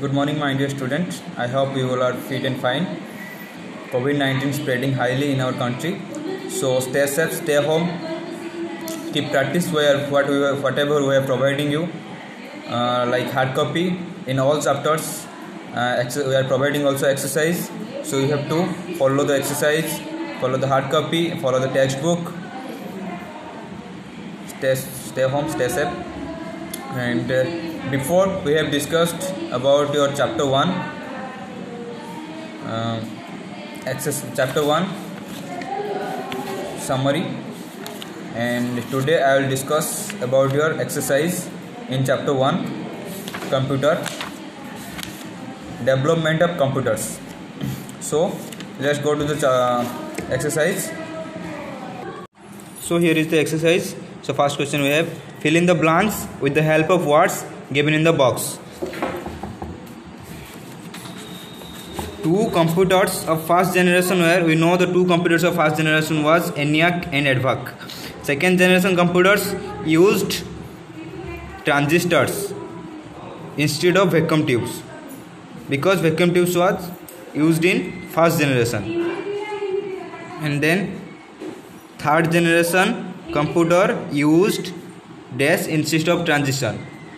Good morning, my dear students. I hope you all are fit and fine. COVID 19 spreading highly in our country. So stay safe, stay home, keep practice where what we are, whatever we are providing you, uh, like hard copy in all chapters. Uh, we are providing also exercise. So you have to follow the exercise, follow the hard copy, follow the textbook. Stay, stay home, stay safe. And uh, before we have discussed about your chapter 1 uh, access chapter 1 summary. And today i will discuss about your exercise in chapter 1 computer development of computers. So let's go to the cha- exercise. So here is the exercise. So first question we have fill in the blanks with the help of words given in the box. Two computers of first generation were we know the two computers of first generation was ENIAC and EDVAC second generation computers used transistors instead of vacuum tubes. Because vacuum tubes was used in first generation. And then third generation computer used dash instead of transistor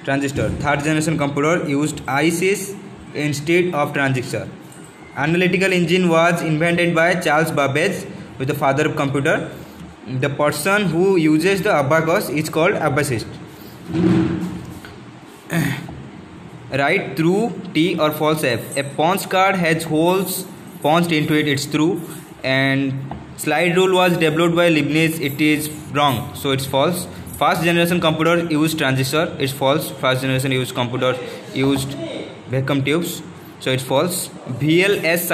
transistor. Third generation computer used ICs instead of transistor. Analytical engine was invented by charles babbage with the father of computer. The person who uses the abacus is called abacist write through t or false f. A punch card has holes punched into it. It's true. And slide rule was developed by leibniz. It is wrong. So it's false first generation computer used transistor it's false. First generation used computer used vacuum tubes so it's false. Vls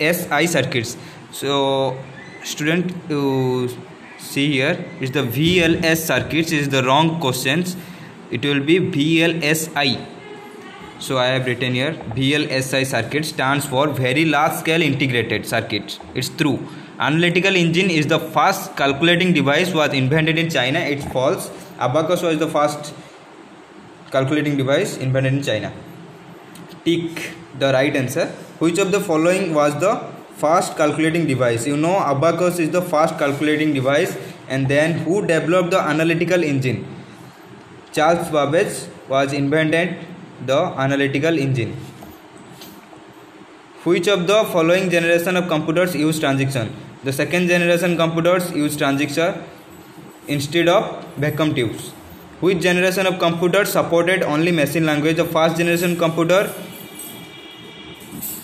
si circuits. So student to see here is the vls circuits is the wrong questions. It will be vlsi so i have written here vlsi circuit stands for very large scale integrated circuits. It's true analytical engine is the first calculating device was invented in china. It's false abacus was the first calculating device invented in china. Tick the right answer. Which of the following was the first calculating device? You know abacus is the first calculating device. And then who developed the analytical engine? Charles babbage was invented the analytical engine which of the following generation of computers use transistor the second generation computers use transistor instead of vacuum tubes. Which generation of computers supported only machine language? The first generation computer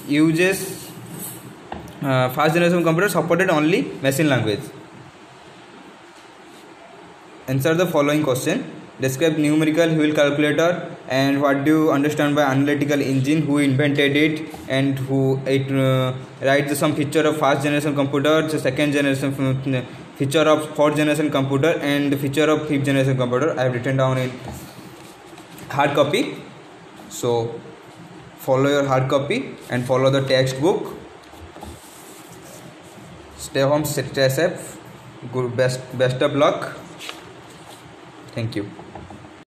uses uh, first generation computer supported only machine language. Answer the following question describe numerical wheel calculator and what do you understand by analytical engine? Who invented it and who it uh, write some feature of first generation computer the second generation feature of fourth generation computer and feature of fifth generation computer. I have written down in hard copy. So follow your hard copy and follow the textbook. Stay home stay safe. Good best best of luck. Thank you